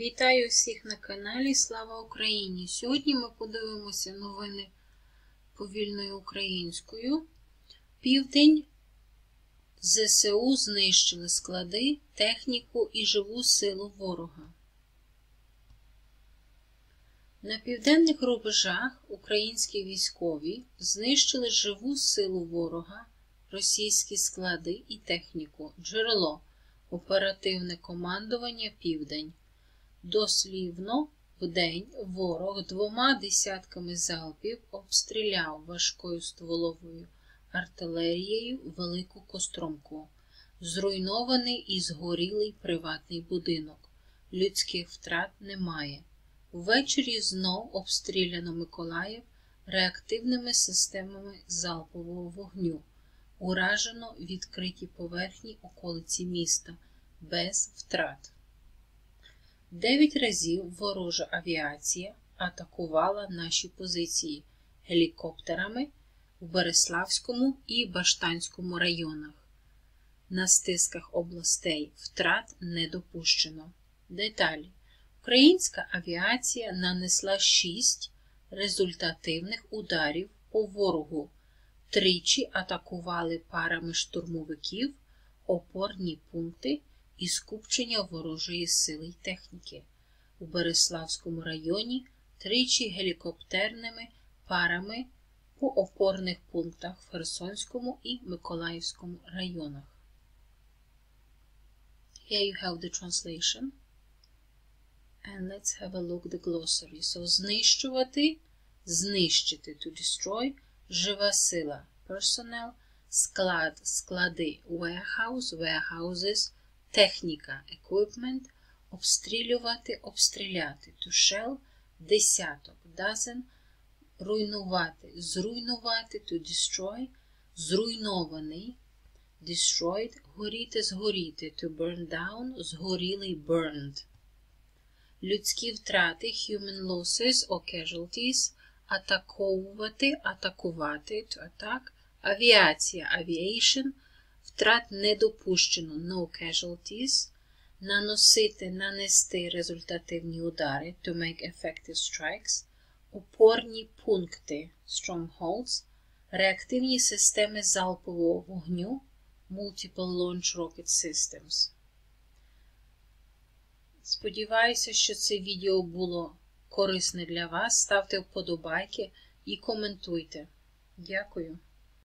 Вітаю всіх на каналі Слава Україні! Сьогодні ми подивимося новини повільною українською. Південь ЗСУ знищили склади, техніку і живу силу ворога. На південних рубежах українські військові знищили живу силу ворога, російські склади і техніку, джерело, оперативне командування Південь. Дослівно вдень ворог двома десятками залпів обстріляв важкою стволовою артилерією велику костромку, зруйнований і згорілий приватний будинок. Людських втрат немає. Ввечері знов обстріляно Миколаїв реактивними системами залпового вогню. Уражено відкриті поверхні околиці міста без втрат. Дев'ять разів ворожа авіація атакувала наші позиції гелікоптерами в Береславському і Баштанському районах. На стисках областей втрат не допущено. Деталі. Українська авіація нанесла шість результативних ударів по ворогу. Тричі атакували парами штурмовиків, опорні пункти і скупчення ворожої сили й техніки. У Береславському районі тричі гелікоптерними парами по опорних пунктах в Херсонському і Миколаївському районах. Here you have the translation. And let's have a look the glossary. So, знищувати, знищити, to destroy, жива сила, personnel, склад, склади, warehouse, warehouses, техніка, equipment, обстрілювати, обстріляти, to shell, десяток, dozen, руйнувати, зруйнувати, to destroy, зруйнований, destroyed, горіти, згоріти, to burn down, згорілий, burned. Людські втрати, human losses or casualties, атаковувати, атакувати, to attack, авіація, aviation, втрат не допущено, no casualties, наносити, нанести результативні удари, to make effective strikes, опорні пункти, strongholds, реактивні системи залпового вогню, multiple launch rocket systems. Сподіваюся, що це відео було корисне для вас. Ставте вподобайки і коментуйте. Дякую.